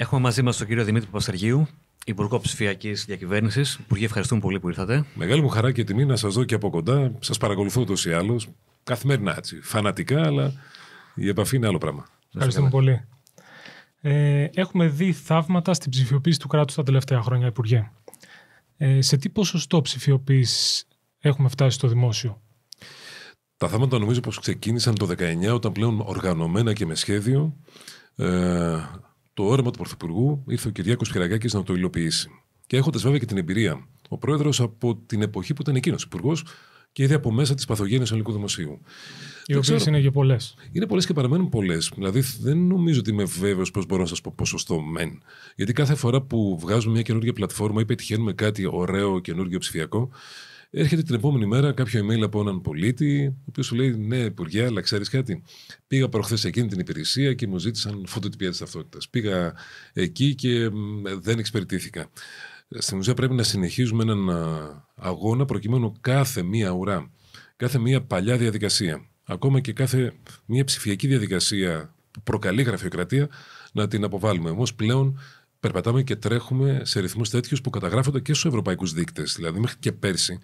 Έχουμε μαζί μας τον κύριο Δημήτρη Παπαστεργίου, Υπουργό Ψηφιακής Διακυβέρνησης. Υπουργέ, ευχαριστούμε πολύ που ήρθατε. Μεγάλη μου χαρά και τιμή να σας δω και από κοντά. Σας παρακολουθώ ούτως ή άλλως. Καθημερινά έτσι. Φανατικά, αλλά η επαφή είναι άλλο πράγμα. Ευχαριστούμε πολύ. Ε, έχουμε δει θαύματα στην ψηφιοποίηση του κράτους τα τελευταία χρόνια, Υπουργέ. Ε, σε τι ποσοστό ψηφιοποίηση έχουμε φτάσει στο δημόσιο, Τα θαύματα νομίζω πως ξεκίνησαν το 19 όταν πλέον οργανωμένα και με σχέδιο ε, το όρεμα του Πρωθυπουργού ήρθε ο Κυριάκος Πυραγάκη να το υλοποιήσει. Και έχοντας βέβαια και την εμπειρία ο πρόεδρος από την εποχή που ήταν εκείνος υπουργός και είδε από μέσα της παθογένειας ελληνικού δημοσίου. οι οποίες είναι και πολλές. Είναι πολλές και παραμένουν πολλές. Δηλαδή, δεν νομίζω ότι είμαι βέβαιος πώς μπορώ να σας πω ποσοστό μεν. Γιατί κάθε φορά που βγάζουμε μια καινούργια πλατφόρμα ή πετυχαίνουμε κάτι ωραίο καινούργιο ψηφιακό, έρχεται την επόμενη μέρα κάποιο email από έναν πολίτη, ο οποίος σου λέει: Ναι, Υπουργέ, αλλά ξέρεις κάτι. Πήγα προχθές σε εκείνη την υπηρεσία και μου ζήτησαν φωτοτυπία της ταυτότητας. Πήγα εκεί και μ, δεν εξυπηρετήθηκα. Στην ουσία πρέπει να συνεχίζουμε έναν α, αγώνα προκειμένου κάθε μία ουρά, κάθε μία παλιά διαδικασία, ακόμα και κάθε μία ψηφιακή διαδικασία που προκαλεί γραφειοκρατία, να την αποβάλουμε. Όμως πλέον περπατάμε και τρέχουμε σε ρυθμούς τέτοιους που καταγράφονται και στους ευρωπαϊκούς δείκτες. Δηλαδή, μέχρι και πέρσι,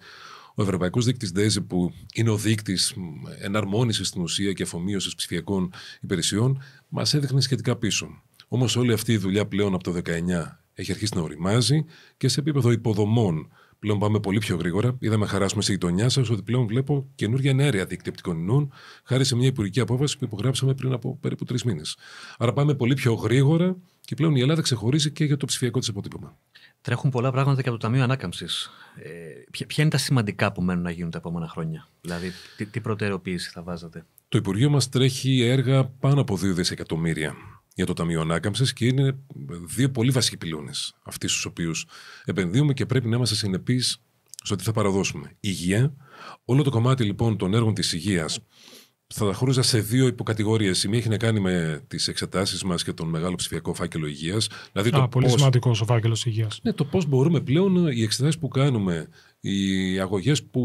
ο Ευρωπαϊκός Δείκτης DESI, που είναι ο δείκτης εναρμόνισης στην ουσία και αφομοίωσης ψηφιακών υπηρεσιών, μας έδειχνε σχετικά πίσω. Όμως όλη αυτή η δουλειά πλέον από το 19 έχει αρχίσει να οριμάζει και σε επίπεδο υποδομών πλέον πάμε πολύ πιο γρήγορα. Είδαμε χαράσουμε στη γειτονιά σας ότι πλέον βλέπω καινούργια ενέργεια δίκτυα οπτικών ινών, χάρη σε μια υπουργική απόφαση που υπογράψαμε πριν από περίπου τρεις μήνες. Άρα πάμε πολύ πιο γρήγορα και πλέον η Ελλάδα ξεχωρίζει και για το ψηφιακό της αποτύπωμα. Τρέχουν πολλά πράγματα και από το Ταμείο Ανάκαμψης. Ε, ποια, ποια είναι τα σημαντικά που μένουν να γίνουν τα επόμενα χρόνια, Δηλαδή, τι, τι προτεραιοποίηση θα βάζατε; Το Υπουργείο μας τρέχει έργα πάνω από 2 δισεκατομμύρια για το Ταμείο Ανάκαμψης και είναι δύο πολύ βασικοί πυλώνες αυτοί στου οποίους επενδύουμε και πρέπει να είμαστε συνεπείς στο τι θα παραδώσουμε. Υγεία. Όλο το κομμάτι λοιπόν των έργων της υγείας θα τα χώριζα σε δύο υποκατηγορίες. Η μία έχει να κάνει με τις εξετάσεις μας και τον μεγάλο ψηφιακό φάκελο υγείας. Δηλαδή Α, το πολύ πώς- σημαντικός ο φάκελος υγείας. ναι, το πώς μπορούμε πλέον οι εξετάσεις που κάνουμε, οι αγωγές που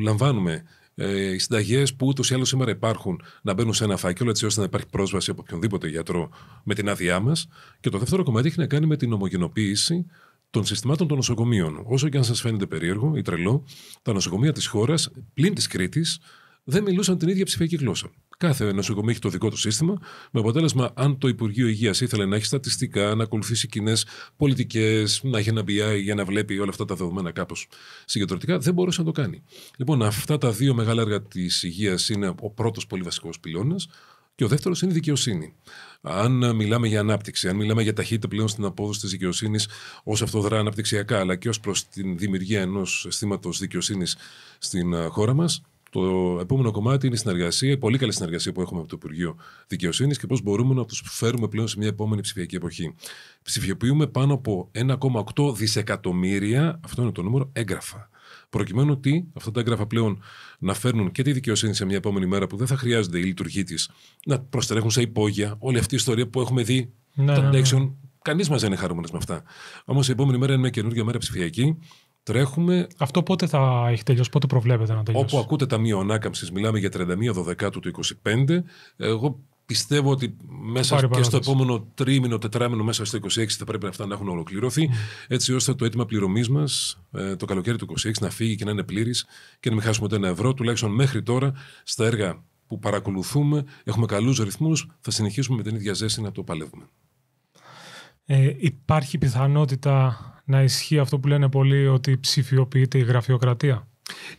λαμβάνουμε, ε, οι συνταγές που ούτως ή άλλως σήμερα υπάρχουν να μπαίνουν σε ένα φάκελο έτσι ώστε να υπάρχει πρόσβαση από οποιονδήποτε γιατρό με την άδειά μας. Και το δεύτερο κομμάτι έχει να κάνει με την ομογενοποίηση των συστημάτων των νοσοκομείων. Όσο και αν σας φαίνεται περίεργο ή τρελό, τα νοσοκομεία της χώρας, πλην της Κρήτης, δεν μιλούσαν την ίδια ψηφιακή γλώσσα. Κάθε νοσοκομείο έχει το δικό του σύστημα, με αποτέλεσμα, αν το Υπουργείο Υγείας ήθελε να έχει στατιστικά, να ακολουθήσει κοινές πολιτικές, να έχει ένα BI για να βλέπει όλα αυτά τα δεδομένα κάπως συγκεντρωτικά, δεν μπορούσε να το κάνει. Λοιπόν, αυτά τα δύο μεγάλα έργα της υγείας είναι ο πρώτος πολύ βασικός πυλώνας. Και ο δεύτερος είναι η δικαιοσύνη. Αν μιλάμε για ανάπτυξη, αν μιλάμε για ταχύτητα πλέον στην απόδοση της δικαιοσύνης, ως αυτό δρά αναπτυξιακά, αλλά και ως προς την δημιουργία ενός αισθήματος δικαιοσύνης στην α, χώρα μας, το επόμενο κομμάτι είναι η συνεργασία, η πολύ καλή συνεργασία που έχουμε από το Υπουργείο Δικαιοσύνης και πώς μπορούμε να τους φέρουμε πλέον σε μια επόμενη ψηφιακή εποχή. Ψηφιοποιούμε πάνω από 1,8 δισεκατομμύρια, αυτό είναι το νούμερο, έγγραφα. Προκειμένου ότι αυτά τα έγγραφα πλέον να φέρνουν και τη δικαιοσύνη σε μια επόμενη μέρα που δεν θα χρειάζονται οι λειτουργοί της να προστρέχουν σε υπόγεια. Όλη αυτή η ιστορία που έχουμε δει, Ναι, τα ναι, ναι. detection, κανείς μας δεν είναι χαρούμενος με αυτά. Όμως η επόμενη μέρα είναι μια καινούργια μέρα ψηφιακή. Τρέχουμε Αυτό πότε θα έχει τελειώσει, πότε προβλέπετε να τελειώσει; Όπου ακούτε Ταμείο Ανάκαμψη, μιλάμε για 31 Δωδεκάτου του 25. Εγώ πιστεύω ότι μέσα πάρει και στο παράταση. επόμενο τρίμηνο, τετράμινο, μέσα στο 26 θα πρέπει να αυτά να έχουν ολοκληρωθεί, έτσι ώστε το αίτημα πληρωμής μας το καλοκαίρι του 26 να φύγει και να είναι πλήρης και να μην χάσουμε ούτε ένα ευρώ. Τουλάχιστον μέχρι τώρα στα έργα που παρακολουθούμε, έχουμε καλούς ρυθμούς. Θα συνεχίσουμε με την ίδια ζέση να το παλεύουμε. Ε, υπάρχει πιθανότητα να ισχύει αυτό που λένε πολλοί ότι ψηφιοποιείται η γραφειοκρατία;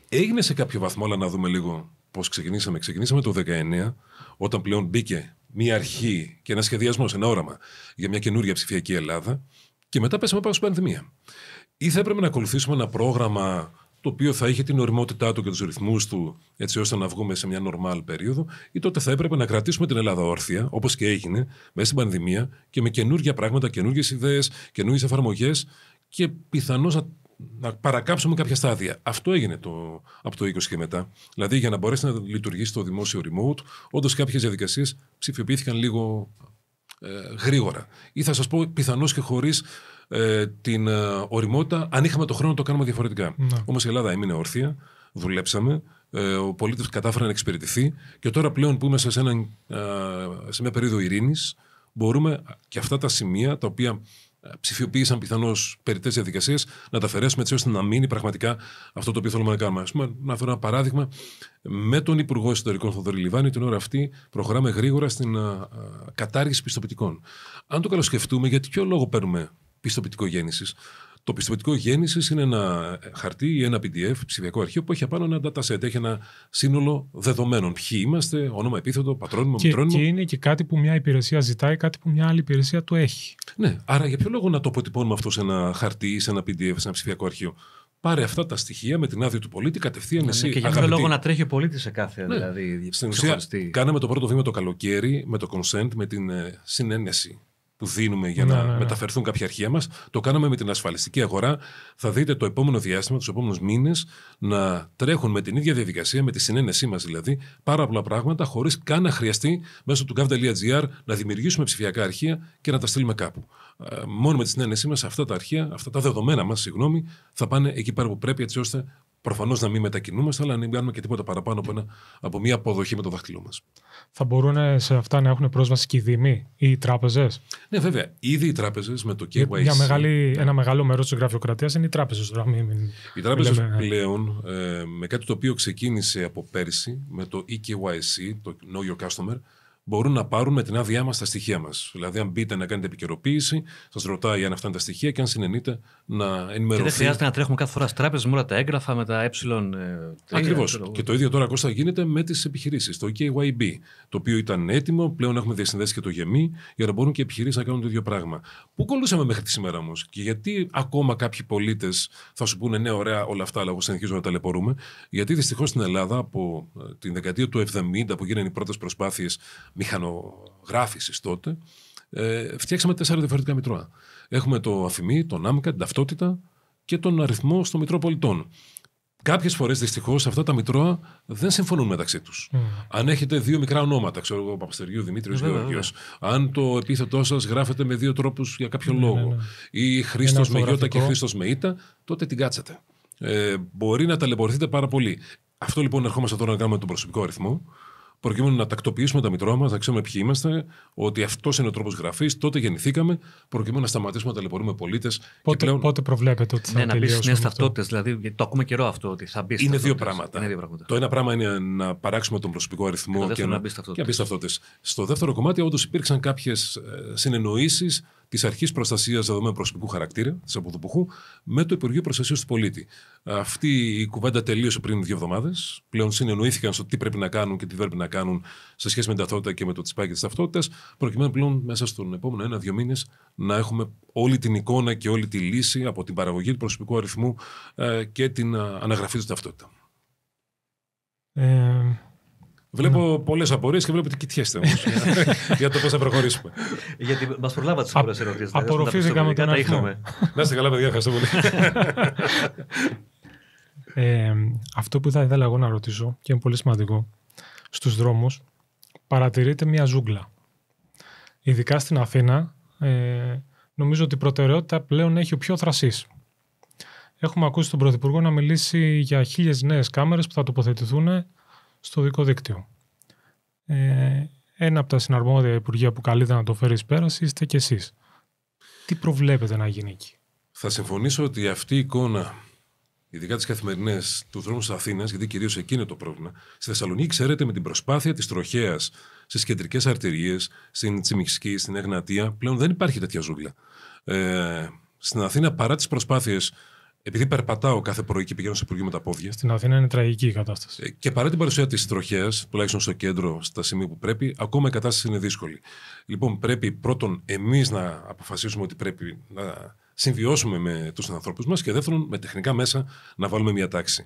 Έγινε σε κάποιο βαθμό, αλλά να δούμε λίγο πώς ξεκινήσαμε. Ξεκινήσαμε το 19, όταν πλέον μπήκε μια αρχή και ένα σχεδιασμός, ένα όραμα για μια καινούρια ψηφιακή Ελλάδα, και μετά πέσαμε πάνω στην πανδημία. Ή θα έπρεπε να ακολουθήσουμε ένα πρόγραμμα το οποίο θα είχε την οριμότητά του και τους ρυθμούς του, έτσι ώστε να βγούμε σε μια νορμάλ περίοδο, ή τότε θα έπρεπε να κρατήσουμε την Ελλάδα όρθια, όπως και έγινε, μέσα στην πανδημία και με καινούργια πράγματα, καινούργιες ιδέες, καινούργιες εφαρμογές και πιθανώς να, να παρακάψουμε κάποια στάδια. Αυτό έγινε το, από το 20 και μετά. Δηλαδή, για να μπορέσει να λειτουργήσει το δημόσιο remote, όντως κάποιες διαδικασίες ψηφιοποιήθηκαν λίγο ε, γρήγορα. Ή θα σας πω πιθανώς και χωρίς ε, την ε, οριμότητα, αν είχαμε το χρόνο να το κάνουμε διαφορετικά. Ναι. Όμως η Ελλάδα έμεινε όρθια, δουλέψαμε, ε, ο πολίτης κατάφερε να εξυπηρετηθεί και τώρα πλέον που είμαστε σε, έναν, ε, σε μια περίοδο ειρήνης, μπορούμε και αυτά τα σημεία τα οποία ε, ψηφιοποίησαν πιθανώς περιττές διαδικασίες, να τα αφαιρέσουμε έτσι ώστε να μείνει πραγματικά αυτό το οποίο θέλουμε να κάνουμε. Α πούμε, να φέρω ένα παράδειγμα. Με τον Υπουργό Ιστορικών Θοδωρή Λιβάνη, την ώρα αυτή προχωράμε γρήγορα στην α, α, κατάργηση πιστοποιητικών. Αν το καλοσκεφτούμε, γιατί ποιο λόγο παίρνουμε πιστοποιητικό γέννησης. Το πιστοποιητικό γέννησης είναι ένα χαρτί ή ένα PDF, ψηφιακό αρχείο, που έχει απάνω ένα dataset. Έχει ένα σύνολο δεδομένων. Ποιοι είμαστε, όνομα, επίθετο, πατρόνιμο, Και, μητρόνιμο. και είναι και κάτι που μια υπηρεσία ζητάει, κάτι που μια άλλη υπηρεσία το έχει. Ναι, άρα για ποιο λόγο να το αποτυπώνουμε αυτό σε ένα χαρτί ή σε ένα PDF, σε ένα ψηφιακό αρχείο; Πάρε αυτά τα στοιχεία με την άδεια του πολίτη κατευθείαν Ναι, εσύ. και για ποιο αγαπητή. λόγο να τρέχει ο πολίτης σε κάθε Ναι. δηλαδή, Στην ουσία, ξεχωριστή. κάναμε το πρώτο βήμα το καλοκαίρι με το consent, με την ε, συνένεση που δίνουμε για Ναι, να ναι, ναι. μεταφερθούν κάποια αρχεία μας. Το κάναμε με την ασφαλιστική αγορά. Θα δείτε το επόμενο διάστημα, τους επόμενους μήνες, να τρέχουν με την ίδια διαδικασία, με τη συνένεσή μας δηλαδή, πάρα πολλά πράγματα, χωρίς καν να χρειαστεί μέσω του gov.gr να δημιουργήσουμε ψηφιακά αρχεία και να τα στείλουμε κάπου. Ε, Μόνο με τη συνένεσή μας, αυτά τα αρχεία, αυτά τα δεδομένα μας, συγγνώμη, θα πάνε εκεί πέρα που πρέπει, έτσι ώστε προφανώς να μην μετακινούμαστε, αλλά να μην κάνουμε και τίποτα παραπάνω από, ένα, από μια αποδοχή με το δάχτυλό μας. Θα μπορούν σε αυτά να έχουν πρόσβαση και οι Δήμοι ή οι τράπεζες; Ναι, βέβαια. Ήδη οι τράπεζες με το KYC. Μια μεγάλη, Ένα μεγάλο μέρος της γραφειοκρατίας είναι οι τράπεζες. Τώρα μην, μην... Οι τράπεζες Λέμε, ναι. πλέον, ε, με κάτι το οποίο ξεκίνησε από πέρσι, με το E EKYC, το Know Your Customer, μπορούν να πάρουν με την άδειά μας τα στοιχεία μας. Δηλαδή, αν μπείτε να κάνετε επικαιροποίηση, σας ρωτάει αν αυτά είναι τα στοιχεία και αν συνενείτε να Και δεν ενημερωθεί. χρειάζεται να τρέχουμε κάθε φορά στις τράπεζες με όλα τα έγγραφα, με τα ε. Ακριβώς. ξέρω εγώ. Και το ίδιο τώρα Κώστα γίνεται με τις επιχειρήσεις. Το KYB, το οποίο ήταν έτοιμο, πλέον έχουμε διασυνδέσει και το γεμί για να μπορούν και οι επιχειρήσεις να κάνουν το ίδιο πράγμα. Πού κολλούσαμε μέχρι τη σήμερα όμως και γιατί ακόμα κάποιοι πολίτες θα σου πούνε ναι, ωραία όλα αυτά, αλλά εγώ συνεχίζω να ταλαιπωρούμε. Γιατί δυστυχώς στην Ελλάδα από ε, την δεκαετία του 70 που γίνανε οι πρώτες προσπάθειες μηχανογράφησης τότε, ε, φτιάξαμε τέσσερα διαφορετικά μητρώα. Έχουμε το αφημί, τον άμκα, την ταυτότητα και τον αριθμό στο Μητρό Πολιτών. Κάποιες φορές δυστυχώς αυτά τα μητρώα δεν συμφωνούν μεταξύ τους. Αν έχετε δύο μικρά ονόματα, ξέρω εγώ, Παπαστεριού, Δημήτριος, Ε, βέβαια, Γεωργίος, αν το επίθετό σας γράφεται με δύο τρόπους για κάποιο Ναι, λόγο, ναι, ναι. ή Χρήστος Ένα με γιώτα και ορθογραφικό. Χρήστος με ήττα, τότε την κάτσετε. Ε, μπορεί να ταλαιπωρηθείτε πάρα πολύ. Αυτό λοιπόν ερχόμαστε τώρα να κάνουμε τον προσωπικό αριθμό, προκειμένου να τακτοποιήσουμε τα μητρώα μας, να ξέρουμε ποιοι είμαστε, ότι αυτός είναι ο τρόπος γραφής, τότε γεννηθήκαμε, προκειμένου να σταματήσουμε να ταλαιπωρούμε πολίτες. Πότε, πότε προβλέπετε ότι θα Ναι, να μπεις στι τελειώσουμε νέες με αυτό; ταυτότητες. Δηλαδή, γιατί το ακούμε καιρό αυτό ότι θα μπεις στις Είναι δύο ταυτότητες. πράγματα. Είναι δύο πράγματα. Το ένα πράγμα είναι να παράξουμε τον προσωπικό Και αριθμό το και, δεύτερο να, να μπεις ταυτότητες. και να μπεις ταυτότητες. Στο δεύτερο κομμάτι, όντως υπήρξαν κάποιες συνεννοήσεις της Αρχής Προστασίας Δεδομένων Προσωπικού Χαρακτήρα, της Αποδοπουχού, με το Υπουργείο Προστασίας του Πολίτη. Αυτή η κουβέντα τελείωσε πριν δύο εβδομάδες. Πλέον συνεννοήθηκαν στο τι πρέπει να κάνουν και τι δεν πρέπει να κάνουν σε σχέση με την ταυτότητα και με το τσιπάκι της ταυτότητας, προκειμένου πλέον μέσα στον επόμενο ένα-δύο μήνες να έχουμε όλη την εικόνα και όλη τη λύση από την παραγωγή του προσωπικού αριθμού ε, και την ε, αναγραφή του ταυτότητας. Ε, Βλέπω Ναι. πολλές απορίες και βλέπω ότι κοιτιέστε όμως για το πώς θα προχωρήσουμε. Γιατί μας προλάβατε τις Α- πρώτε ερωτήσεις. απορροφήθηκα με τον τα αριθμό. είχαμε. Να είστε καλά, παιδιά, ευχαριστώ πολύ. ε, αυτό που θα ήθελα εγώ να ρωτήσω και είναι πολύ σημαντικό. Στους δρόμους παρατηρείται μια ζούγκλα. Ειδικά στην Αθήνα ε, νομίζω ότι η προτεραιότητα πλέον έχει ο πιο θρασής. Έχουμε ακούσει τον Πρωθυπουργό να μιλήσει για χίλιες νέες κάμερες που θα τοποθετηθούν στο δικό δίκτυο. Ε, ένα από τα συναρμόδια υπουργεία που καλείται να το φέρεις εις πέραση είστε κι εσείς. Τι προβλέπετε να γίνει εκεί; θα συμφωνήσω ότι αυτή η εικόνα, ειδικά τις καθημερινές του δρόμου τη Αθήνα, γιατί κυρίως εκεί είναι το πρόβλημα. Στη Θεσσαλονίκη, ξέρετε, με την προσπάθεια της τροχέας στις κεντρικές αρτηρίες, στην Τσιμισκή, στην Εγνατία, πλέον δεν υπάρχει τέτοια ζούγκλα. Ε, στην Αθήνα, παρά τις προσπάθειες, επειδή περπατάω κάθε πρωί και πηγαίνω στο Υπουργείο με τα πόδια, Στην Αθήνα είναι τραγική η κατάσταση. Ε, Και παρά την παρουσία της τροχέα, τουλάχιστον στο κέντρο, στα σημεία που πρέπει, ακόμα η κατάσταση είναι δύσκολη. Λοιπόν, πρέπει πρώτον εμείς να αποφασίσουμε ότι πρέπει να συμβιώσουμε με τους ανθρώπους μας και δεύτερον, με τεχνικά μέσα να βάλουμε μια τάξη.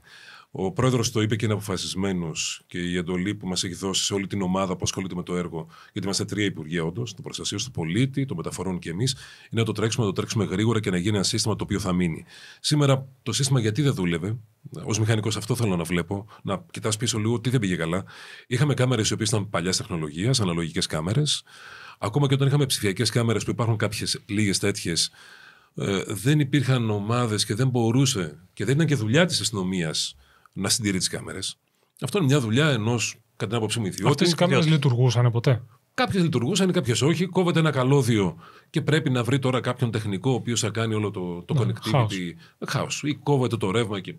Ο πρόεδρος το είπε και είναι αποφασισμένος και η εντολή που μας έχει δώσει σε όλη την ομάδα που ασχολείται με το έργο, γιατί είμαστε τρία υπουργεία όντως, το προστασία του πολίτη, των μεταφορών και εμείς, είναι να το τρέξουμε, να το τρέξουμε γρήγορα και να γίνει ένα σύστημα το οποίο θα μείνει. Σήμερα το σύστημα γιατί δεν δούλευε, ως μηχανικός αυτό θέλω να βλέπω, να κοιτάς πίσω λίγο τι δεν πήγε καλά. Είχαμε κάμερες οι οποίες ήταν παλιάς τεχνολογίας, αναλογικές κάμερες. Ακόμα και όταν είχαμε ψηφιακές κάμερες που υπάρχουν κάποιες λίγες τέτοιες, ε, δεν υπήρχαν ομάδες και δεν μπορούσε και δεν ήταν και δουλειά της αστυνομίας να συντηρεί τις κάμερες. Αυτό είναι μια δουλειά ενός, κατά την άποψή μου, ιδιώτης. Αυτές οι κάμερες ιδιώτη. λειτουργούσαν ποτέ; Κάποιες λειτουργούσαν, κάποιες όχι. Κόβεται ένα καλώδιο και πρέπει να βρει τώρα κάποιον τεχνικό ο οποίος θα κάνει όλο το, το Ναι, connectivity. Χάος. Ή κόβεται το ρεύμα και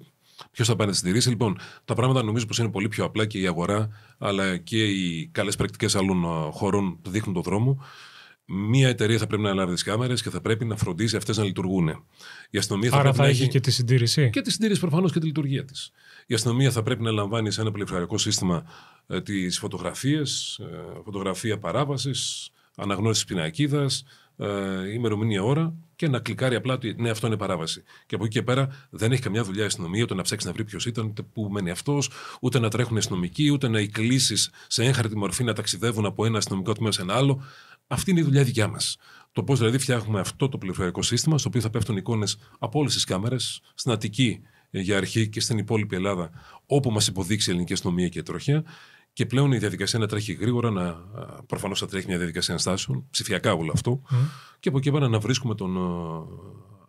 ποιος θα πάει να συντηρήσει. Λοιπόν, τα πράγματα νομίζω πως είναι πολύ πιο απλά και η αγορά αλλά και οι καλές πρακτικές άλλων α, χωρών δείχνουν τον δρόμο. Μία εταιρεία θα πρέπει να λάβει τις κάμερες και θα πρέπει να φροντίζει αυτές να λειτουργούν. Η αστυνομία θα Άρα πρέπει θα να έχει έχει και τη συντήρηση; και τη συντήρηση προφανώς και τη λειτουργία της. Η αστυνομία θα πρέπει να λαμβάνει σε ένα πληροφοριακό σύστημα ε, τις φωτογραφίες, ε, φωτογραφία παράβασης, αναγνώρισης πινακίδας, ε, ημερομηνία ώρα και να κλικάρει απλά ότι ναι, αυτό είναι παράβαση. Και από εκεί και πέρα δεν έχει καμιά δουλειά η αστυνομία ούτε να ψάξει να βρει ποιος ήταν, ούτε πού μένει αυτός, ούτε να τρέχουν αστυνομικοί, ούτε να οι κλήσεις σε έγχαρτη μορφή να ταξιδεύουν από ένα αστυνομικό τμήμα σε ένα άλλο. Αυτή είναι η δουλειά δικιά μας. Το πώς δηλαδή φτιάχνουμε αυτό το πληροφοριακό σύστημα, στο οποίο θα πέφτουν εικόνες από όλες τις κάμερες, στην Αττική ε, για αρχή και στην υπόλοιπη Ελλάδα, όπου μας υποδείξει η ελληνική αστυνομία και η τροχιά. Και πλέον η διαδικασία να τρέχει γρήγορα, να προφανώς θα τρέχει μια διαδικασία ενστάσεων, ψηφιακά όλο αυτό. Και από εκεί πέρα να βρίσκουμε τον ε,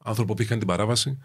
άνθρωπο που έχει κάνει την παράβαση.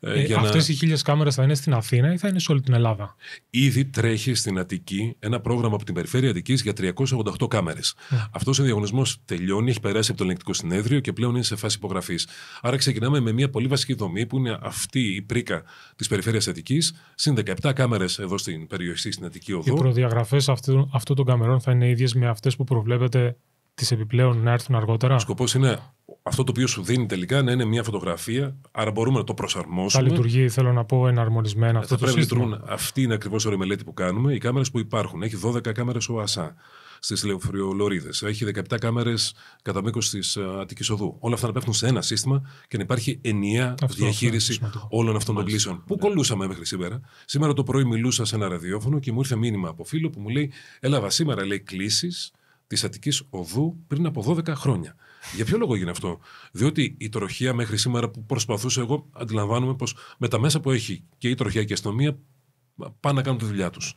ε, Ε, για να... Αυτές οι χίλιες κάμερες θα είναι στην Αθήνα ή θα είναι σε όλη την Ελλάδα; Ήδη τρέχει στην Αττική ένα πρόγραμμα από την Περιφέρεια Αττικής για 388 κάμερες. Αυτός ο διαγωνισμός τελειώνει, έχει περάσει από το ελεγκτικό συνέδριο και πλέον είναι σε φάση υπογραφής. Άρα ξεκινάμε με μια πολύ βασική δομή που είναι αυτή η πρίκα της Περιφέρειας Αττικής, συν 17 κάμερες εδώ στην περιοχή στην Αττική Οι Οδό. προδιαγραφές αυτού, αυτών των καμερών θα είναι ίδιες με αυτές που προβλέπετε τι επιπλέον να έρθουν αργότερα; Ο σκοπός είναι αυτό το οποίο σου δίνει τελικά να είναι μια φωτογραφία, άρα μπορούμε να το Θα προσαρμόσουμε. λειτουργεί, θέλω να πω, εναρμονισμένα αυτό Θα το πρέπει να σύστημα; λειτουργούν. Αυτή είναι ακριβώς η μελέτη που κάνουμε. Οι κάμερες που υπάρχουν. Έχει 12 κάμερες ο ΑΣΑ στις λεωφορειολορίδε. Έχει 17 κάμερες κατά μήκος της Αττικής Οδού. Όλα αυτά να πέφτουν σε ένα σύστημα και να υπάρχει ενιαία Αυτό, αυτό διαχείριση είναι σημαντικό. όλων αυτών των Μάλιστα. κλήσεων. Πού κολούσαμε μέχρι σήμερα; Σήμερα το πρωί μιλούσα σε ένα ραδιόφωνο και μου ήρθε μήνυμα από φίλο που μου λέει: Έλαβα σήμερα, λέει, κλήσεις της Αττικής Οδού πριν από 12 χρόνια. Για ποιο λόγο έγινε αυτό, Διότι η τροχία μέχρι σήμερα που προσπαθούσε, εγώ αντιλαμβάνομαι πως με τα μέσα που έχει και η τροχία και η αστυνομία πάνε να κάνουν τη δουλειά τους.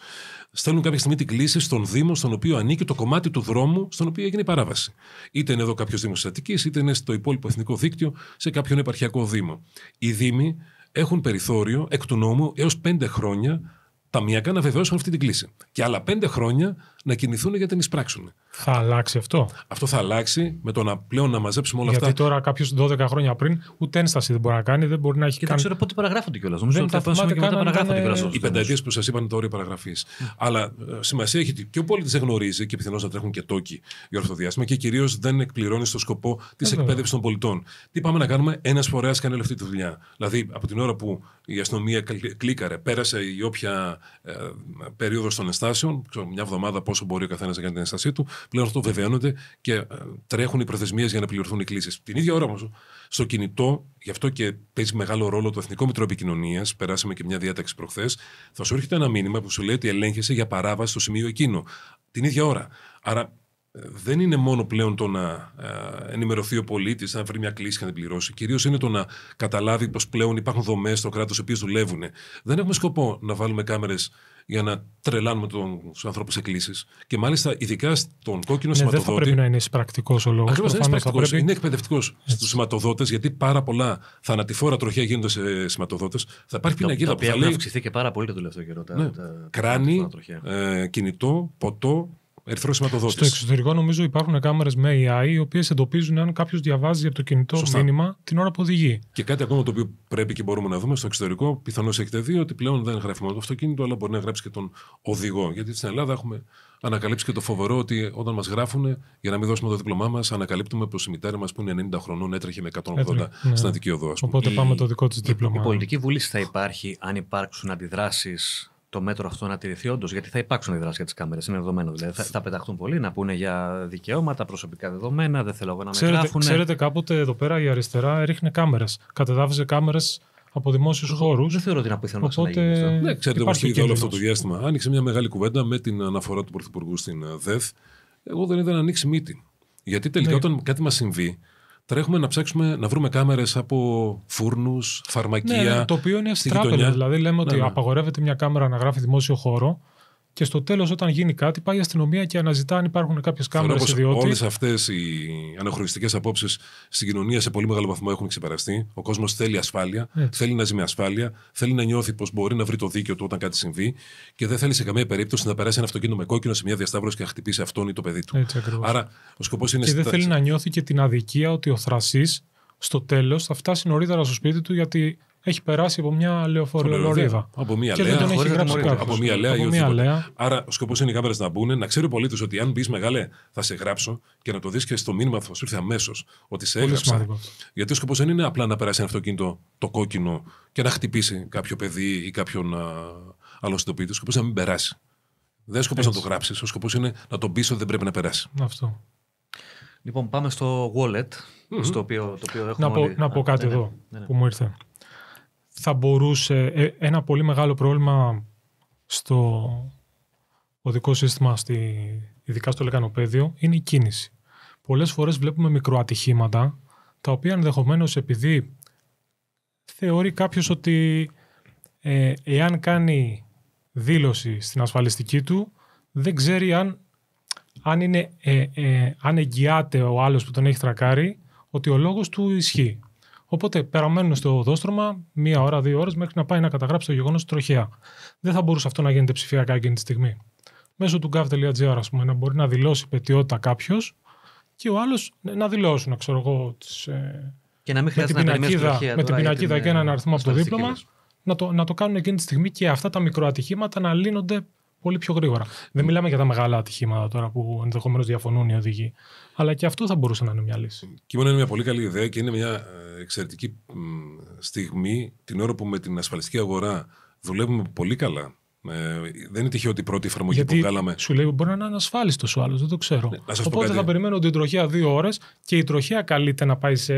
Στέλνουν κάποια στιγμή την κλήση στον Δήμο, στον οποίο ανήκει το κομμάτι του δρόμου, στον οποίο έγινε η παράβαση. Είτε είναι εδώ κάποιος Δήμος της Αττικής, είτε είναι στο υπόλοιπο εθνικό δίκτυο, σε κάποιον επαρχιακό Δήμο. Οι Δήμοι έχουν περιθώριο εκ του νόμου έως πέντε χρόνια ταμιακά να βεβαιώσουν αυτή την κλίση. Και άλλα πέντε χρόνια να κινηθούν για να την εισπράξουν. Θα αλλάξει αυτό; Αυτό θα αλλάξει με το να πλέον να μαζέψουμε όλα Γιατί αυτά. τώρα κάποιος 12 χρόνια πριν ούτε ένσταση δεν μπορεί να κάνει, δεν μπορεί να έχει Και δεν κάνει. ξέρω πότε παραγράφονται κιόλας. Νομίζω Δεν ότι τα αυτό είναι θυμάται και μετά καν αν παραγράφονται ήταν, κιόλας. ε, Οι πενταετίες που σας είπαν το όριο παραγραφής. Αλλά ε, σημασία έχει ότι και ο πολίτης δεν γνωρίζει και πιθανώς να τρέχουν και τόκοι για αυτό το διάστημα και κυρίως δεν εκπληρώνει στο σκοπό της βέβαια. εκπαίδευσης των πολιτών. Τι πάμε να κάνουμε, ένας φορέας κάνει όλη αυτή τη δουλειά. Δηλαδή, από την ώρα που η αστυνομία κλ- κλίκαρε, πέρασε η όποια ε, περίοδος των ενστάσεων, ξέρω, μια εβδομάδα πόσο μπορεί ο καθένας να κάνει την ενστασή του, πλέον αυτό βεβαιώνονται και ε, τρέχουν οι προθεσμίες για να πληρωθούν οι κλήσεις. Την ίδια ώρα όμως, στο κινητό, γι' αυτό και παίζει μεγάλο ρόλο το Εθνικό Μητρό Επικοινωνίας, περάσαμε και μια διάταξη προχθές, θα σου έρχεται ένα μήνυμα που σου λέει ότι ελέγχεσαι για παράβαση στο σημείο εκείνο. Την ίδια ώρα. Άρα ε, δεν είναι μόνο πλέον το να ε, ενημερωθεί ο πολίτης, να βρει μια κλίση και να την πληρώσει. Κυρίως είναι το να καταλάβει πως πλέον υπάρχουν δομές στο κράτος οι οποίες δουλεύουν. Δεν έχουμε σκοπό να βάλουμε κάμερες για να τρελάνουμε τους ανθρώπους σε κλήσεις. Και μάλιστα, ειδικά στον κόκκινο Ναι, δεν θα σηματοδότη. πρέπει να είναι εισπρακτικός ο λόγος. Ακριβώς δεν είναι πρακτικό. Είναι εκπαιδευτικός στους σηματοδότες, γιατί πάρα πολλά θανατηφόρα τροχιά γίνονται σε σηματοδότες. Θα υπάρχει Τα πινακίδα που οποία θα έχουν λέει αυξηθεί και πάρα πολύ το τελευταίο καιρό. τα- Ναι. τα- κράνη, τα τροχιά. ε, κινητό, ποτό, ερυθρός σηματοδότης. Στο εξωτερικό νομίζω υπάρχουν κάμερες με AI οι οποίες εντοπίζουν αν κάποιος διαβάζει από το κινητό Σωστά. μήνυμα την ώρα που οδηγεί. Και κάτι ακόμα το οποίο πρέπει και μπορούμε να δούμε στο εξωτερικό, πιθανώς έχετε δει ότι πλέον δεν γράφει μόνο το αυτοκίνητο, αλλά μπορεί να γράψει και τον οδηγό. Γιατί στην Ελλάδα έχουμε ανακαλύψει και το φοβερό ότι όταν μας γράφουν, για να μην δώσουμε το δίπλωμά μας, ανακαλύπτουμε πως η μητέρα μας που είναι 90 χρονών έτρεχε με 180 Έτρεχε, ναι. στην Αττική Οδό, ας πούμε. Οπότε Η- πάμε το δικό της Η δίπλωμα. πολιτική βούληση θα υπάρχει αν υπάρξουν αντιδράσεις το μέτρο αυτό να τηρηθεί όντως. Γιατί θα υπάρξουν αντιδράσει για τις κάμερες. Είναι δεδομένο. Δηλαδή θα, θα πεταχτούν πολλοί να πούνε για δικαιώματα, προσωπικά δεδομένα. Δεν θέλω εγώ να με Ξέρετε, γράφουν. ξέρετε, κάποτε εδώ πέρα η αριστερά έριχνε κάμερες. Κατεδάφιζε κάμερες από δημόσιους χώρους. Δεν θεωρώ ότι είναι απίθανο να Οπότε- ξαναγίνει αυτό. Ναι, ξέρετε, Υπάρχει όπως είδα όλο αυτό το κίνδυνος. διάστημα. Άνοιξε μια μεγάλη κουβέντα με την αναφορά του Πρωθυπουργού στην ε, ΔΕΘ. Εγώ δεν είδα να ανοίξει μύτη. Γιατί τελικά Ναι. όταν κάτι μας συμβεί, τρέχουμε να ψάξουμε να βρούμε κάμερες από φούρνους, φαρμακεία. Ναι, ναι, το οποίο είναι στη αστράπελο. γειτονιά. Δηλαδή λέμε ότι Ναι, ναι. απαγορεύεται μια κάμερα να γράφει δημόσιο χώρο και στο τέλος, όταν γίνει κάτι, πάει η αστυνομία και αναζητά αν υπάρχουν κάποιες κάμερες ιδιώτη. Όλες αυτές οι αναχρονιστικέ απόψεις στην κοινωνία σε πολύ μεγάλο βαθμό έχουν ξεπεραστεί. Ο κόσμος θέλει ασφάλεια, Έτσι. θέλει να ζει με ασφάλεια, θέλει να νιώθει πως μπορεί να βρει το δίκαιο του όταν κάτι συμβεί και δεν θέλει σε καμία περίπτωση να περάσει ένα αυτοκίνητο με κόκκινο σε μια διασταύρωση και να χτυπήσει αυτόν ή το παιδί του. Έτσι, Άρα, ο σκοπός είναι Και δεν θέλει να νιώθει και την αδικία ότι ο θρασής στο τέλος θα φτάσει νωρίτερα στο σπίτι του γιατί έχει περάσει από μια λεωφορείο Από μια και λέα. Δεν τον έχει γράψει από μια λέα από ή μια λέα. Άρα, ο σκοπός είναι οι κάμερες να μπουν, να ξέρει ο πολίτης ότι αν μπεις μεγάλε, θα σε γράψω και να το δεις και στο μήνυμα θα σου έρθει αμέσως ότι σε έγραψα. Γιατί ο σκοπός δεν είναι απλά να περάσει ένα αυτοκίνητο το κόκκινο και να χτυπήσει κάποιο παιδί ή κάποιον άλλο συντοπίτη. Ο σκοπός είναι να μην περάσει. Δεν είναι σκοπός να το γράψεις. Ο σκοπός είναι να τον πει ότι δεν πρέπει να περάσει. Αυτό. Λοιπόν, πάμε στο wallet, mm-hmm. στο οποίο, το οποίο έχουμε να, πω, όλοι... να πω κάτι ναι, ναι, εδώ ναι, ναι. που μου ήρθε. Θα μπορούσε ε, ένα πολύ μεγάλο πρόβλημα στο οδικό σύστημα, στη, ειδικά στο λεκανοπέδιο, είναι η κίνηση. Πολλές φορές βλέπουμε μικροατυχήματα, τα οποία ενδεχομένως επειδή θεωρεί κάποιος ότι ε, εάν κάνει δήλωση στην ασφαλιστική του, δεν ξέρει αν αν, είναι, ε, ε, αν εγγυάται ο άλλος που τον έχει τρακάρει ότι ο λόγος του ισχύει. Οπότε περαμένουν στο οδόστρωμα μία ώρα, δύο ώρες μέχρι να πάει να καταγράψει το γεγονός τροχιά. Δεν θα μπορούσε αυτό να γίνεται ψηφιακά εκείνη τη στιγμή. Μέσω του gov.gr, ας πούμε, να μπορεί να δηλώσει πετιότητα κάποιος και ο άλλος να δηλώσουν, ξέρω εγώ, τις, ε, και να μην με την πινακίδα, με την πινακίδα και έναν ε, αριθμό από το δίπλωμα, να το, να το κάνουν εκείνη τη στιγμή και αυτά τα μικροατυχήματα να λύνονται πολύ πιο γρήγορα. Δεν μιλάμε για τα μεγάλα ατυχήματα τώρα που ενδεχομένως διαφωνούν οι οδηγοί. Αλλά και αυτό θα μπορούσε να είναι μια λύση. Και είναι μια πολύ καλή ιδέα και είναι μια ε, εξαιρετική στιγμή την ώρα που με την ασφαλιστική αγορά δουλεύουμε πολύ καλά. Ε, δεν είναι τυχαίο ότι η πρώτη εφαρμογή Γιατί που βγάλαμε. Σου λέει μπορεί να είναι ανασφάλιστος ο άλλος, δεν το ξέρω. Ναι, Οπότε θα περιμένω την τροχέα δύο ώρες και η τροχέα καλείται να πάει σε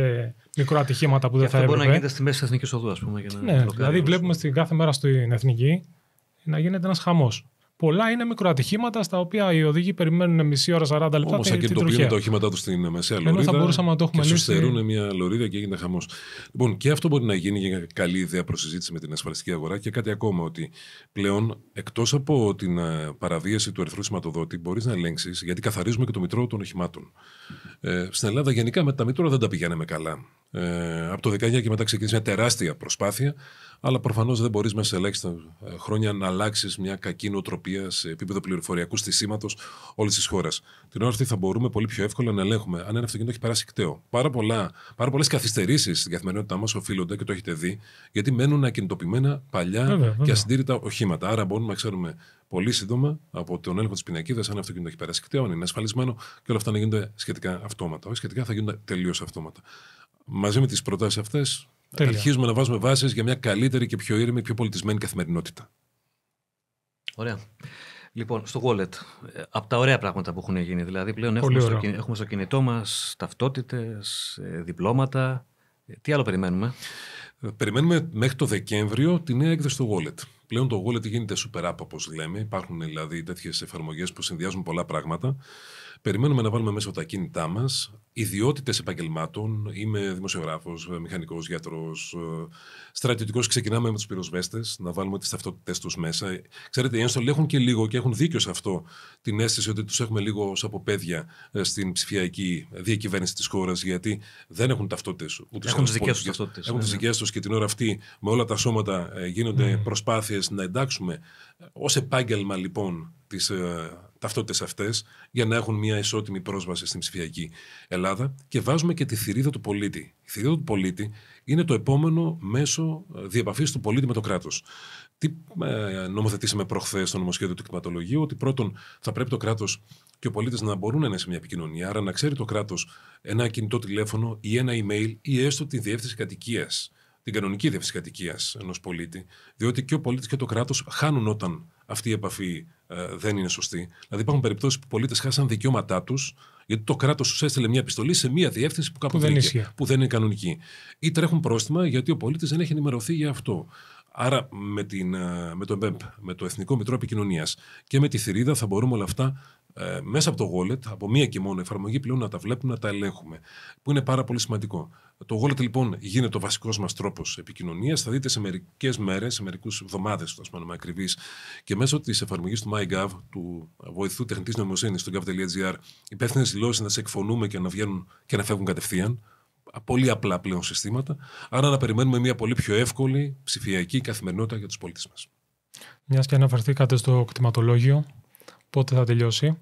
μικροατυχήματα που δεν θα έπρεπε. Μπορεί να γίνεται στη μέση της εθνικής οδού, ας πούμε. Για να ναι, δηλαδή βλέπουμε στην κάθε μέρα στην εθνική να γίνεται ένας χαμός. Πολλά είναι μικροατυχήματα στα οποία οι οδηγοί περιμένουν μισή ώρα, 40 λεπτά. Όμως ακινητοποιούν τα οχήματά τους στην μεσαία λωρίδα. Ενώ θα μπορούσαμε να το έχουμε λύσει. Και στερούν μια λωρίδα και έγινε χαμός. Λοιπόν, και αυτό μπορεί να γίνει για καλή ιδέα προσυζήτηση με την ασφαλιστική αγορά. Και κάτι ακόμα, ότι πλέον εκτός από την ε, παραβίαση του ερθρού σηματοδότη, μπορείς να ελέγξεις, γιατί καθαρίζουμε και το μητρό των οχημάτων. Ε, στην Ελλάδα γενικά με τα μητρώα δεν τα πηγαίνουμε καλά. Ε, από το 19 και μετά ξεκίνησε μια τεράστια προσπάθεια αλλά προφανώς δεν μπορείς μέσα σε ελάχιστα ε, χρόνια να αλλάξεις μια κακή νοοτροπία σε επίπεδο πληροφοριακού στισίματο όλης της χώρας. Την ώρα αυτή θα μπορούμε πολύ πιο εύκολα να ελέγχουμε αν ένα αυτοκίνητο έχει περάσει κταίο. Πάρα, πολλά, πάρα πολλές καθυστερήσεις στην καθημερινότητά μας οφείλονται και το έχετε δει, γιατί μένουν ακινητοποιημένα παλιά βέβαια, βέβαια. και ασυντήρητα οχήματα. Άρα μπορούμε να ξέρουμε πολύ σύντομα από τον έλεγχο της πινακίδας αν αυτό αυτοκίνητο έχει περάσει κταίο, αν είναι ασφαλισμένο και όλα αυτά να γίνονται σχετικά αυτόματα. Όχι σχετικά, θα γίνονται τελείως αυτόματα. Μαζί με τις προτάσεις αυτές, Τέλεια. αρχίζουμε να βάζουμε βάσεις για μια καλύτερη και πιο ήρεμη, πιο πολιτισμένη καθημερινότητα. Ωραία. Λοιπόν, στο wallet, ε, από τα ωραία πράγματα που έχουν γίνει, δηλαδή πλέον έχουμε στο, έχουμε στο κινητό μας ταυτότητες, ε, διπλώματα. Ε, τι άλλο περιμένουμε; Περιμένουμε μέχρι το Δεκέμβριο τη νέα έκδοση στο wallet. Πλέον το wallet γίνεται super app, όπως λέμε. Υπάρχουν δηλαδή τέτοιες εφαρμογές που συνδυάζουν πολλά πράγματα. Περιμένουμε να βάλουμε μέσα τα κίνητά μας ιδιότητες επαγγελμάτων. Είμαι δημοσιογράφος, μηχανικός, γιατρός, στρατιωτικός. Ξεκινάμε με τους πυροσβέστες, να βάλουμε τις ταυτότητές τους μέσα. Ξέρετε, οι ένστολοι έχουν και λίγο και έχουν δίκιο σε αυτό την αίσθηση ότι τους έχουμε λίγο ω αποπέδια ε, στην ψηφιακή διακυβέρνηση της χώρας, γιατί δεν έχουν ταυτότητες. Έχουν τις δικές τους ταυτότητες. Έχουν τις δικές τους και την ώρα αυτή με όλα τα σώματα ε, γίνονται mm. προσπάθειες να εντάξουμε ε, ως επάγγελμα λοιπόν τις ταυτότητες αυτές για να έχουν μια ισότιμη πρόσβαση στην ψηφιακή Ελλάδα και βάζουμε και τη θηρίδα του πολίτη. Η θηρίδα του πολίτη είναι το επόμενο μέσο ε, διαπαφής του πολίτη με το κράτος. Τι ε, νομοθετήσαμε προχθές στο νομοσχέδιο του κτηματολογίου, ότι πρώτον θα πρέπει το κράτος και ο πολίτης να μπορούν να είναι σε μια επικοινωνία, άρα να ξέρει το κράτος ένα κινητό τηλέφωνο ή ένα email ή έστω τη διεύθυνση κατοικίας την κανονική διεύθυνση κατοικίας ενός πολίτη, διότι και ο πολίτης και το κράτος χάνουν όταν αυτή η επαφή ε, δεν είναι σωστή. Δηλαδή, υπάρχουν περιπτώσεις που πολίτες χάσαν δικαιώματά τους, γιατί το κράτος τους έστειλε μια επιστολή σε μια διεύθυνση που κάπου που δεν, που δεν είναι κανονική. Ή τρέχουν πρόστιμα γιατί ο πολίτης δεν έχει ενημερωθεί για αυτό. Άρα με, την, ε, με το ΕΜΠ, με το Εθνικό Μητρό Επικοινωνίας και με τη Θηρίδα θα μπορούμε όλα αυτά ε, μέσα από το wallet, από μία και μόνο εφαρμογή πλέον να τα βλέπουμε, να τα ελέγχουμε. Που είναι πάρα πολύ σημαντικό. Το wallet λοιπόν γίνεται ο βασικός μας τρόπος επικοινωνίας. Θα δείτε σε μερικές μέρες, σε μερικούς εβδομάδες, να είμαι ακριβή, και μέσω της εφαρμογής του MyGov, του βοηθού τεχνητής νοημοσύνης, του gov.gr, υπεύθυνες δηλώσεις να σε εκφωνούμε και να βγαίνουν και να φεύγουν κατευθείαν. Πολύ απλά πλέον συστήματα. Άρα να περιμένουμε μια πολύ πιο εύκολη ψηφιακή καθημερινότητα για τους πολίτες μας. Μιας και αναφερθήκατε στο κτηματολόγιο, πότε θα τελειώσει;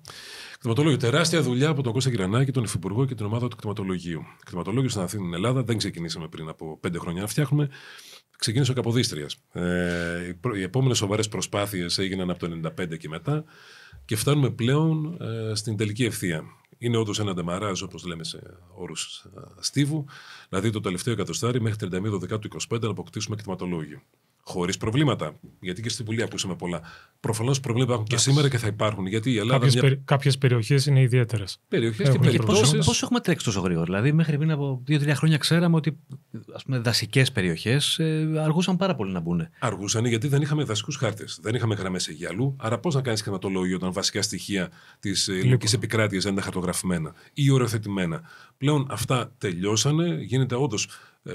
Κτηματολόγιο. Τεράστια δουλειά από τον Κώστα Γυρανάκη, τον Υφυπουργό και την ομάδα του κτηματολογίου. Κτηματολόγιος στην Αθήνα, Ελλάδα, δεν ξεκινήσαμε πριν από πέντε χρόνια να φτιάχνουμε. Ξεκίνησε ο Καποδίστριας. Ε, οι επόμενες σοβαρές προσπάθειες έγιναν από το 1995 και μετά και φτάνουμε πλέον ε, στην τελική ευθεία. Είναι όντως ένα ντεμαράζ, όπως λέμε σε όρους ε, στίβου, δηλαδή το τελευταίο εκατοστάρι μέχρι 31 του 25 να αποκτήσουμε κτηματολόγιο χωρίς προβλήματα. Γιατί και στη Βουλή ακούσαμε πολλά. Προφανώς προβλήματα υπάρχουν και σήμερα και θα υπάρχουν. Γιατί η Ελλάδα. Κάποιες μια... περιοχέ περιοχές είναι ιδιαίτερες. Περιοχές και περιπτώσεις. Πόσο έχουμε τρέξει τόσο γρήγορα; Δηλαδή, μέχρι πριν από 2-3 χρόνια ξέραμε ότι δασικές περιοχές ε, αργούσαν πάρα πολύ να μπουν. Αργούσαν γιατί δεν είχαμε δασικούς χάρτες. Δεν είχαμε γραμμές Αιγιαλού. Άρα, πώς να κάνεις χρηματολόγιο όταν βασικά στοιχεία της ελληνικής λοιπόν. επικράτειας δεν είναι χαρτογραφημένα ή οριοθετημένα. Πλέον αυτά τελειώσανε. Γίνεται όντως ε,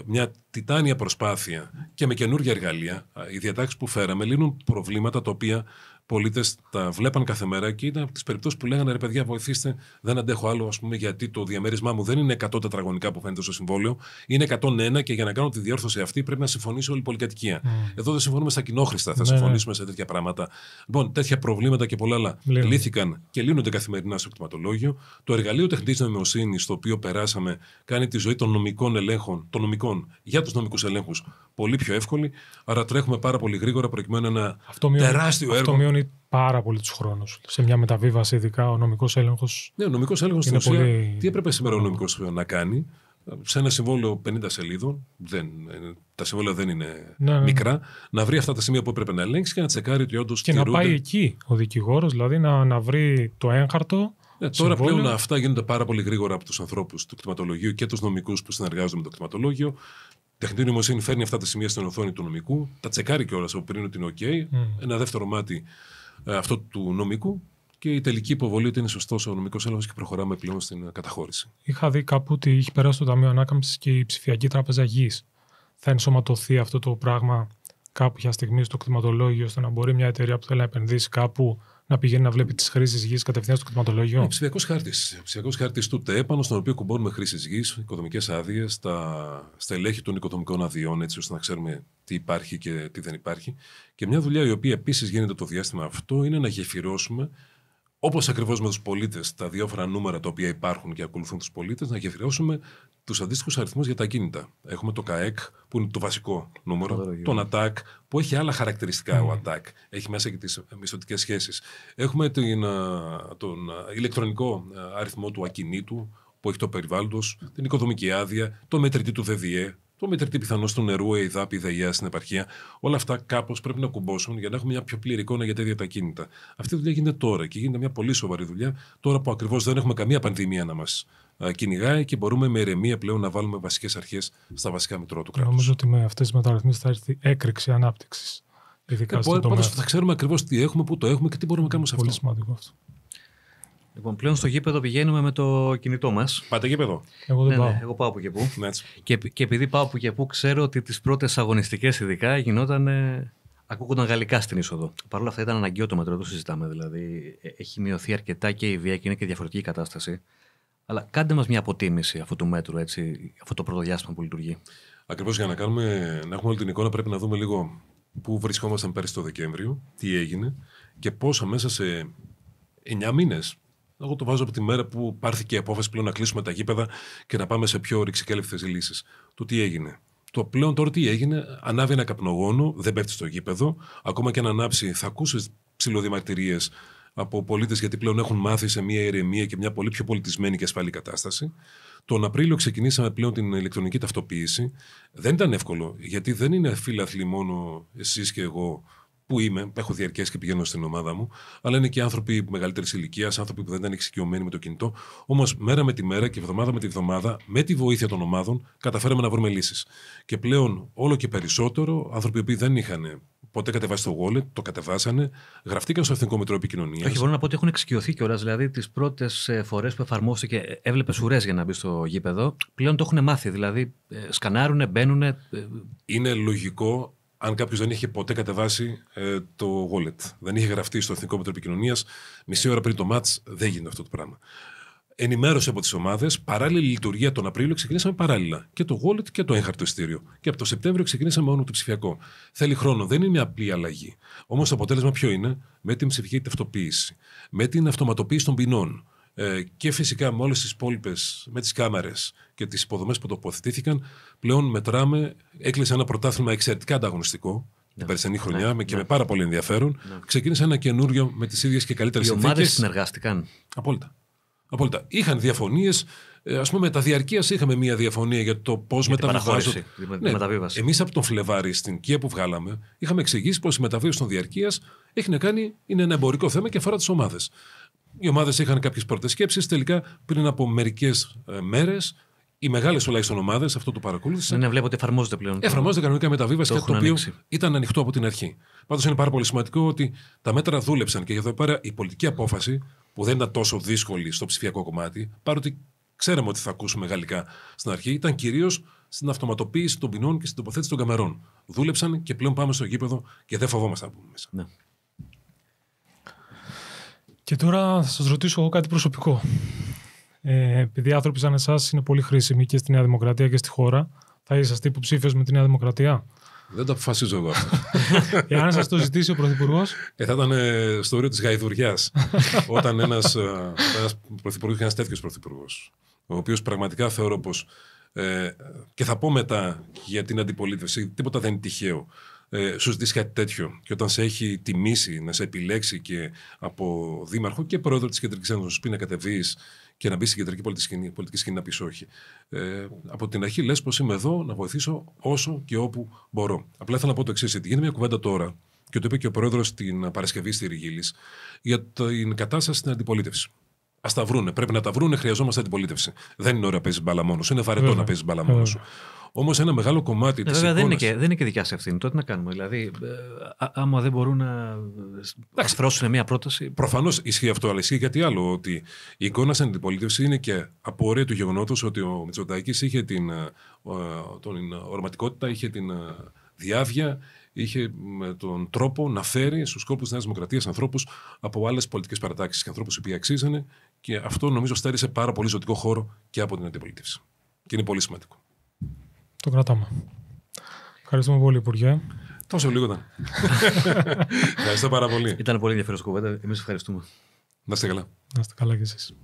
μια τιτάνια προσπάθεια και με καινούργια εργαλεία. Οι διατάξεις που φέραμε λύνουν προβλήματα τα οποία πολίτες τα βλέπαν κάθε μέρα και ήταν από τις περιπτώσεις που λέγανε ρε παιδιά, βοηθήστε, δεν αντέχω άλλο, ας πούμε, γιατί το διαμέρισμά μου δεν είναι 100 τετραγωνικά που φαίνεται στο συμβόλαιο, είναι 101 και για να κάνω τη διόρθωση αυτή πρέπει να συμφωνήσει όλη η πολυκατοικία. Mm. Εδώ δεν συμφωνούμε στα κοινόχρηστα, θα ναι, ναι. συμφωνήσουμε σε τέτοια πράγματα. Λοιπόν, τέτοια προβλήματα και πολλά άλλα Λύνουν. λύθηκαν και λύνονται καθημερινά στο κτηματολόγιο. Το εργαλείο τεχνητής νοημοσύνης, το οποίο περάσαμε, κάνει τη ζωή των νομικών ελέγχων, των νομικών για τους νομικούς ελέγχους πολύ πιο εύκολη. Άρα τρέχουμε πάρα πολύ γρήγορα προκειμένου ένα αυτό τεράστιο αυτό έργο μειώνει πάρα πολύ τους χρόνους. Σε μια μεταβίβαση, ειδικά ο νομικός έλεγχος. Ναι, ο νομικός έλεγχος στην ουσία. Πολύ... Τι έπρεπε σήμερα ο νομικός να κάνει; Σε ένα συμβόλαιο 50 σελίδων, δεν, τα συμβόλαια δεν είναι ναι, ναι, ναι. μικρά, να βρει αυτά τα σημεία που έπρεπε να ελέγξει και να τσεκάρει ότι όντως. Και να πάει εκεί ο δικηγόρος, δηλαδή να, να βρει το έγχαρτο. Ναι, τώρα συμβόλαιο. πλέον αυτά γίνονται πάρα πολύ γρήγορα από τους ανθρώπους του κτηματολογίου και τους νομικούς που συνεργάζονται με το κτηματολόγιο τεχνητή νοημοσύνη φέρνει αυτά τα σημεία στην οθόνη του νομικού, τα τσεκάρει κιόλας από πριν ότι είναι OK. Mm. Ένα δεύτερο μάτι ε, αυτό του νομικού και η τελική υποβολή ότι είναι σωστός ο νομικός έλεγχος και προχωράμε πλέον στην καταχώρηση. Είχα δει κάπου ότι έχει περάσει το Ταμείο Ανάκαμψης και η ψηφιακή τράπεζα γης. Θα ενσωματωθεί αυτό το πράγμα κάποια στιγμή στο κτηματολόγιο, ώστε να μπορεί μια εταιρεία που θέλει να επενδύσει κάπου να πηγαίνει να βλέπει τις χρήσεις γης κατευθείαν στο κτηματολόγιο. Ναι, ψηφιακός χάρτης. Ψηφιακός χάρτης του ΤΕ, στον οποίο κουμπώνουμε χρήσεις γης, οικοδομικές άδειες, στα, στα ελέγχη των οικοδομικών αδειών, έτσι ώστε να ξέρουμε τι υπάρχει και τι δεν υπάρχει. Και μια δουλειά η οποία επίσης γίνεται το διάστημα αυτό είναι να γεφυρώσουμε Όπως ακριβώς με τους πολίτες, τα διάφορα νούμερα τα οποία υπάρχουν και ακολουθούν τους πολίτες, να γεφυρώσουμε τους αντίστοιχους αριθμούς για τα κίνητα. Έχουμε το ΚΑΕΚ, που είναι το βασικό νούμερο, τον ΑΤΑΚ, που έχει άλλα χαρακτηριστικά ο ΑΤΑΚ. Έχει μέσα και τις μισθωτικές σχέσεις. Έχουμε την, τον ηλεκτρονικό αριθμό του ακινήτου, που έχει το περιβάλλοντος, την οικοδομική άδεια, το μετρητή του ΔΔΕ, το μετρητή πιθανώς του νερού, ΕΙΔΑ, ΔΕΙΑ στην επαρχία. Όλα αυτά κάπως πρέπει να κουμπώσουν για να έχουμε μια πιο πλήρη εικόνα για τέτοια τα κίνητα. Αυτή η δουλειά γίνεται τώρα και γίνεται μια πολύ σοβαρή δουλειά, τώρα που ακριβώς δεν έχουμε καμία πανδημία να μας κυνηγάει και μπορούμε με ηρεμία πλέον να βάλουμε βασικές αρχές στα βασικά μητρώα του κράτους. Νομίζω ότι με αυτές τις μεταρρυθμίσεις θα έρθει έκρηξη ανάπτυξης. Ειδικά ε, Πάντως θα ξέρουμε ακριβώς τι έχουμε, πού το έχουμε και τι μπορούμε να κάνουμε σε αυτό. Πολύ σημαντικό αυτό. Λοιπόν, πλέον στο γήπεδο πηγαίνουμε με το κινητό μας. Πάτε γήπεδο. Εγώ δεν ναι, πάω. Ναι, εγώ πάω από και πού. Ναι, και, και επειδή πάω από και πού, ξέρω ότι τις πρώτες αγωνιστικές ειδικά γινόταν. Ε, ακούγονταν γαλλικά στην είσοδο. Παρ' όλα αυτά ήταν αναγκαίο το μετρό, το συζητάμε. Δηλαδή, ε, έχει μειωθεί αρκετά και η βία και είναι και διαφορετική η κατάσταση. Αλλά κάντε μας μια αποτίμηση αυτού του μέτρου, έτσι, αυτό το πρώτο διάστημα που λειτουργεί. Ακριβώς για να, κάνουμε, να έχουμε όλη την εικόνα, πρέπει να δούμε λίγο πού βρισκόμασταν πέρυσι το Δεκέμβριο, τι έγινε και πόσο μέσα σε 9 μήνες εγώ το βάζω από τη μέρα που πάρθηκε η απόφαση πλέον να κλείσουμε τα γήπεδα και να πάμε σε πιο ρηξικέλευτες λύσεις. Το τι έγινε. Το πλέον τώρα τι έγινε, ανάβει ένα καπνογόνο, δεν πέφτει στο γήπεδο. Ακόμα και αν ανάψει, θα ακούσει ψηλοδιαμαρτυρίε από πολίτες γιατί πλέον έχουν μάθει σε μια ηρεμία και μια πολύ πιο πολιτισμένη και ασφαλή κατάσταση. Τον Απρίλιο ξεκινήσαμε πλέον την ηλεκτρονική ταυτοποίηση. Δεν ήταν εύκολο, γιατί δεν είναι φίλαθλοι μόνο εσείς και εγώ που είμαι, έχω διαρκέσει και πηγαίνω στην ομάδα μου, αλλά είναι και άνθρωποι μεγαλύτερης ηλικίας, άνθρωποι που δεν ήταν εξοικειωμένοι με το κινητό. Όμως, μέρα με τη μέρα και εβδομάδα με τη εβδομάδα, με τη βοήθεια των ομάδων, καταφέραμε να βρούμε λύσεις. Και πλέον, όλο και περισσότερο, άνθρωποι που δεν είχαν ποτέ κατεβάσει το wallet, το κατεβάσανε, γραφτήκαν στο Εθνικό Μητρό Επικοινωνίας. Όχι, μπορώ να πω ότι έχουν εξοικειωθεί κιόλας. Δηλαδή, τις πρώτες φορές που εφαρμόστηκε, έβλεπες ουρές για να μπεις στο γήπεδο. Πλέον το έχουν μάθει. Δηλαδή, ε, σκανάρουν, μπαίνουν. Είναι λογικό αν κάποιος δεν είχε ποτέ κατεβάσει ε, το wallet, δεν είχε γραφτεί στο Εθνικό Μητρό Επικοινωνία, μισή ώρα πριν το match, δεν γίνεται αυτό το πράγμα ενημέρωσε από τις ομάδες. Παράλληλη λειτουργία τον Απρίλιο ξεκινήσαμε παράλληλα. Και το wallet και το έγχαρτο ειστήριο. Και από το Σεπτέμβριο ξεκινήσαμε μόνο το ψηφιακό. Θέλει χρόνο, δεν είναι μια απλή αλλαγή. Όμως το αποτέλεσμα ποιο είναι, με την ψηφιακή ταυτοποίηση, με την αυτοματοποίηση των ποινών ε, και φυσικά με όλες τις υπόλοιπες, με τις κάμερες και τις υποδομές που τοποθετήθηκαν, πλέον μετράμε, έκλεισε ένα πρωτάθλημα εξαιρετικά ανταγωνιστικό την ναι. περσινή χρονιά ναι. και ναι. με πάρα πολύ ενδιαφέρον. Ναι. Ξεκίνησε ένα καινούριο με τις ίδιες και καλύτερες συνθήκε. Οι ομάδες συνεργάστηκαν. Απόλυτα. Απόλυτα. Είχαν διαφωνίες. Ε, Α πούμε, τα διαρκείας είχαμε μία διαφωνία για το πώς μεταβιβάζονται. Ναι, Εμείς από τον Φλεβάρι στην Κία που βγάλαμε, είχαμε εξηγήσει πω η μεταβίβαση των διαρκείας έχει να κάνει, είναι ένα εμπορικό θέμα και αφορά τις ομάδες. Οι ομάδες είχαν κάποιες πρώτες σκέψεις. Τελικά, πριν από μερικές ε, μέρες, οι μεγάλες τουλάχιστον ομάδες αυτό το παρακολούθησαν. Ναι, βλέπω ότι εφαρμόζεται πλέον. Εφαρμόζεται κανονικά μεταβίβαση και το οποίο ήταν ανοιχτό από την αρχή. Πάντως είναι πάρα πολύ σημαντικό ότι τα μέτρα δούλεψαν και εδώ πέρα η πολιτική απόφαση που δεν ήταν τόσο δύσκολη στο ψηφιακό κομμάτι, παρότι ξέραμε ότι θα ακούσουμε γαλλικά στην αρχή, ήταν κυρίως στην αυτοματοποίηση των ποινών και στην τοποθέτηση των καμερών. Δούλεψαν και πλέον πάμε στο γήπεδο και δεν φοβόμαστε να πούμε μέσα. Ναι. Και τώρα θα σας ρωτήσω εγώ κάτι προσωπικό. Ε, επειδή άνθρωποι σαν εσάς είναι πολύ χρήσιμοι και στη Νέα Δημοκρατία και στη χώρα, θα είσαστε υποψήφιος με τη Νέα Δημοκρατία; Δεν το αποφασίζω εγώ αυτό. Εάν σας το ζητήσει ο Πρωθυπουργός; Ε, θα ήταν ε, στο όριο της γαϊδουριάς. όταν ένας ε, Πρωθυπουργός και ένας τέτοιος Πρωθυπουργός. Ο οποίος πραγματικά θεωρώ πως. Ε, και θα πω μετά για την αντιπολίτευση, τίποτα δεν είναι τυχαίο. Ε, σου ζητήσει κάτι τέτοιο και όταν σε έχει τιμήσει να σε επιλέξει και από δήμαρχο και πρόεδρο της Κεντρικής Ένωσης, να σου πει να κατεβείς και να μπεις στην κεντρική πολιτική σκηνή, πολιτική σκηνή να πεις όχι. Ε, από την αρχή λες πως είμαι εδώ να βοηθήσω όσο και όπου μπορώ. Απλά ήθελα να πω το εξής: Γίνεται μια κουβέντα τώρα και το είπε και ο πρόεδρος την Παρασκευή στη Ριγίλης για την κατάσταση στην αντιπολίτευση. Α τα βρούνε. Πρέπει να τα βρούνε. Χρειαζόμαστε αντιπολίτευση. Δεν είναι ώρα να παίζεις μπάλα μόνος. Είναι βαρετό να παίζεις μπάλα μόνος σου. Όμως ένα μεγάλο κομμάτι της. Βέβαια δεν είναι, και, δεν είναι και δικιά σα ευθύνη. Τότε να κάνουμε. Δηλαδή, ε, άμα δεν μπορούν να αφρώσουν μια πρόταση. Προφανώς ισχύει αυτό, αλλά ισχύει κάτι άλλο. Ότι η εικόνα στην αντιπολίτευση είναι και απορρέει του γεγονότος ότι ο Μητσοτάκης είχε την, ε, την οραματικότητα, είχε την ε, διάβια, είχε με τον τρόπο να φέρει στους κόρπου της Νέας Δημοκρατίας ανθρώπους από άλλες πολιτικές παρατάξεις και ανθρώπους που αξίζανε. Και αυτό νομίζω στέρισε πάρα πολύ ζωτικό χώρο και από την αντιπολίτευση. Και είναι πολύ σημαντικό. Το κρατάμε. Ευχαριστούμε πολύ, Υπουργέ. Τόσο λίγο ήταν. Ευχαριστώ πάρα πολύ. Ήταν πολύ ενδιαφέρον κουβέντα. Εμείς ευχαριστούμε. Να είστε καλά. Να είστε καλά κι εσείς.